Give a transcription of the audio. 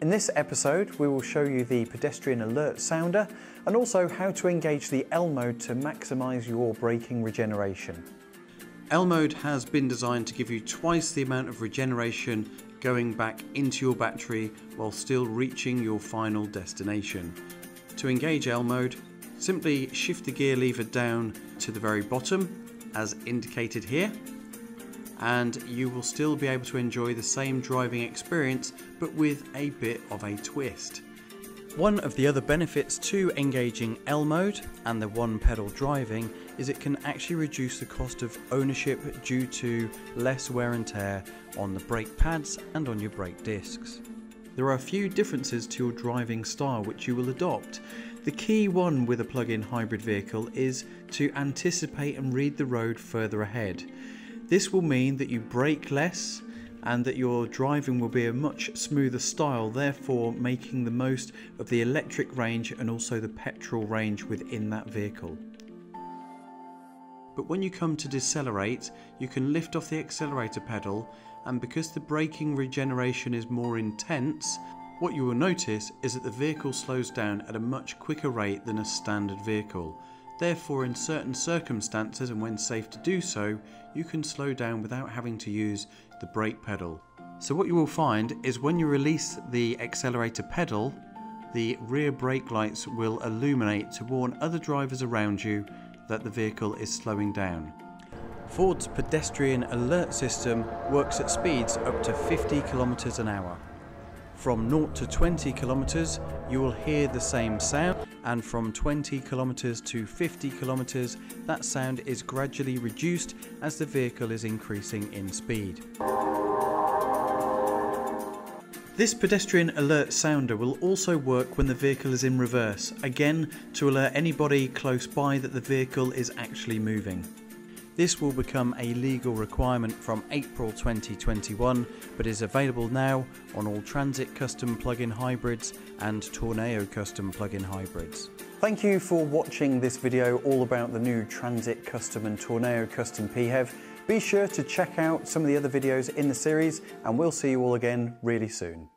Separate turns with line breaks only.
In this episode, we will show you the pedestrian alert sounder and also how to engage the L mode to maximise your braking regeneration.
L mode has been designed to give you twice the amount of regeneration going back into your battery while still reaching your final destination. To engage L mode, simply shift the gear lever down to the very bottom as indicated here and you will still be able to enjoy the same driving experience but with a bit of a twist. One of the other benefits to engaging L mode and the one pedal driving is it can actually reduce the cost of ownership due to less wear and tear on the brake pads and on your brake discs. There are a few differences to your driving style which you will adopt. The key one with a plug-in hybrid vehicle is to anticipate and read the road further ahead. This will mean that you brake less and that your driving will be a much smoother style, therefore making the most of the electric range and also the petrol range within that vehicle. But when you come to decelerate, you can lift off the accelerator pedal and because the braking regeneration is more intense, what you will notice is that the vehicle slows down at a much quicker rate than a standard vehicle. Therefore, in certain circumstances and when safe to do so, you can slow down without having to use the brake pedal. So what you will find is when you release the accelerator pedal, the rear brake lights will illuminate to warn other drivers around you that the vehicle is slowing down. Ford's pedestrian alert system works at speeds up to 50 kilometers an hour. From 0 to 20 kilometers, you will hear the same sound, and from 20 kilometers to 50 kilometers, that sound is gradually reduced as the vehicle is increasing in speed. This pedestrian alert sounder will also work when the vehicle is in reverse, again to alert anybody close by that the vehicle is actually moving. This will become a legal requirement from April 2021, but is available now on all Transit Custom plug-in hybrids and Tourneo Custom plug-in hybrids.
Thank you for watching this video all about the new Transit Custom and Tourneo Custom PHEV. Be sure to check out some of the other videos in the series and we'll see you all again really soon.